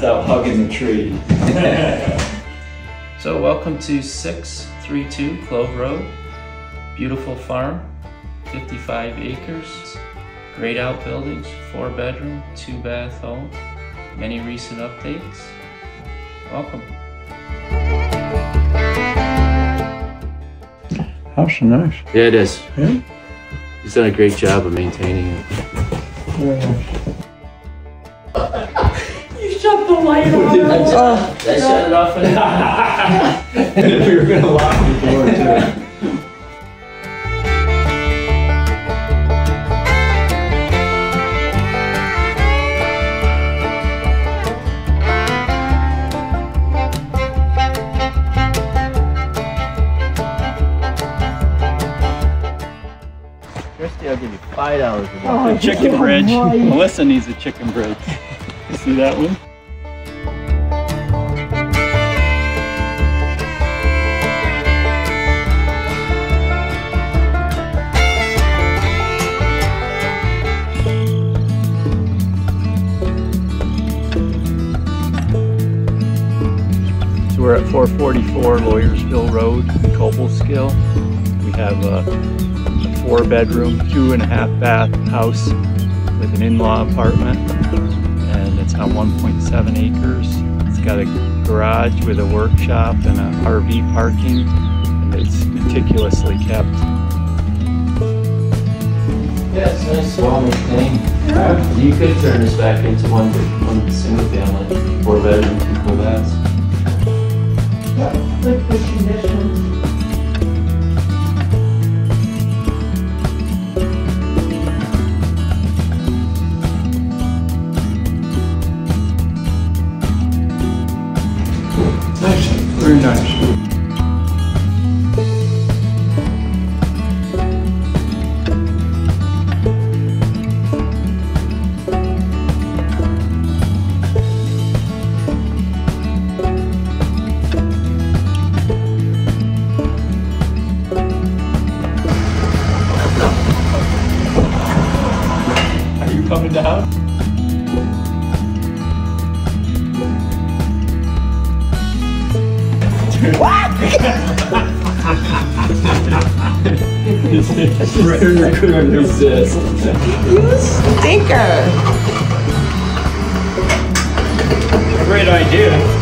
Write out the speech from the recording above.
John's out hugging the tree. So welcome to 632 Clove Road. Beautiful farm, 55 acres, great outbuildings, four bedroom, two bath home. Many recent updates. Welcome. House is nice. Yeah, it is. Yeah. He's done a great job of maintaining it. Very nice. You shut the light off. Did I shut it off? and we were gonna lock the door too. Christy, I'll give you five dollars a for Oh, Chicken bridge. Melissa needs a chicken bridge. You see that one? We're at 444 Lawyersville Road, in Cobleskill. We have a, a four bedroom, two and a half bath house with an in-law apartment. And it's on 1.7 acres. It's got a garage with a workshop and a RV parking. And it's meticulously kept. Yeah, it's nice, well maintained. You could turn this back into one, one single family, four bedroom, two full baths. Nice. Are you coming down? What? couldn't resist. You stinker. A great idea.